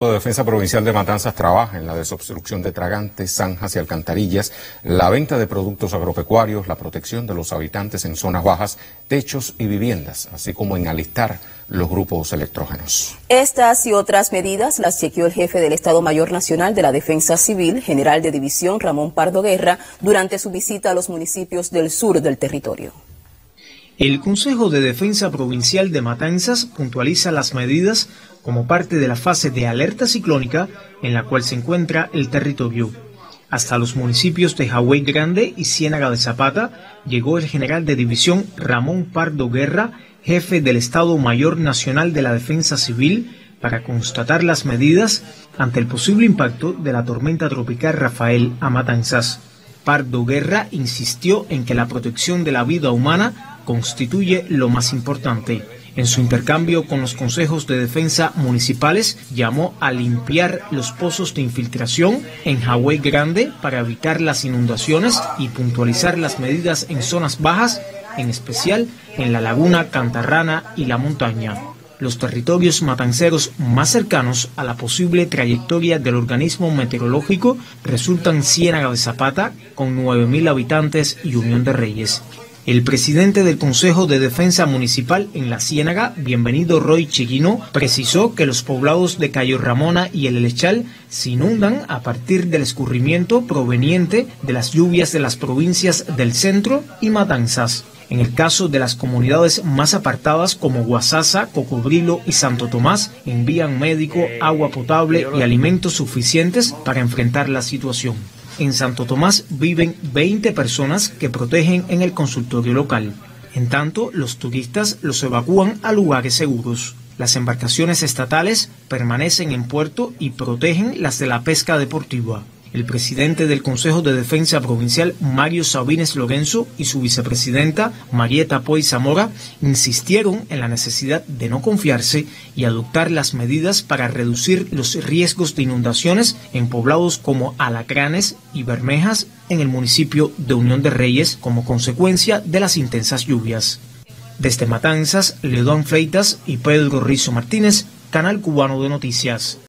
La Defensa Provincial de Matanzas trabaja en la desobstrucción de tragantes, zanjas y alcantarillas, la venta de productos agropecuarios, la protección de los habitantes en zonas bajas, techos y viviendas, así como en alistar los grupos electrógenos. Estas y otras medidas las chequeó el jefe del Estado Mayor Nacional de la Defensa Civil, general de división Ramón Pardo Guerra, durante su visita a los municipios del sur del territorio. El Consejo de Defensa Provincial de Matanzas puntualiza las medidas como parte de la fase de alerta ciclónica en la cual se encuentra el territorio. Hasta los municipios de Hawái Grande y Ciénaga de Zapata llegó el general de división Ramón Pardo Guerra, jefe del Estado Mayor Nacional de la Defensa Civil, para constatar las medidas ante el posible impacto de la tormenta tropical Rafael a Matanzas. Pardo Guerra insistió en que la protección de la vida humana constituye lo más importante. En su intercambio con los consejos de defensa municipales, llamó a limpiar los pozos de infiltración en Hawái Grande para evitar las inundaciones y puntualizar las medidas en zonas bajas, en especial en la laguna Cantarrana y la montaña. Los territorios matanceros más cercanos a la posible trayectoria del organismo meteorológico resultan Ciénaga de Zapata, con 9.000 habitantes, y Unión de Reyes. El presidente del Consejo de Defensa Municipal en La Ciénaga, bienvenido Roy Chiquino, precisó que los poblados de Cayo Ramona y El Elechal se inundan a partir del escurrimiento proveniente de las lluvias de las provincias del centro y Matanzas. En el caso de las comunidades más apartadas como Guasasa, Cocobrilo y Santo Tomás, envían médico, agua potable y alimentos suficientes para enfrentar la situación. En Santo Tomás viven 20 personas que protegen en el consultorio local. En tanto, los turistas los evacúan a lugares seguros. Las embarcaciones estatales permanecen en puerto y protegen las de la pesca deportiva. El presidente del Consejo de Defensa Provincial, Mario Sabines Lorenzo, y su vicepresidenta, Marieta Poy Zamora, insistieron en la necesidad de no confiarse y adoptar las medidas para reducir los riesgos de inundaciones en poblados como Alacranes y Bermejas en el municipio de Unión de Reyes como consecuencia de las intensas lluvias. Desde Matanzas, Leodón Freitas y Pedro Rizo Martínez, Canal Cubano de Noticias.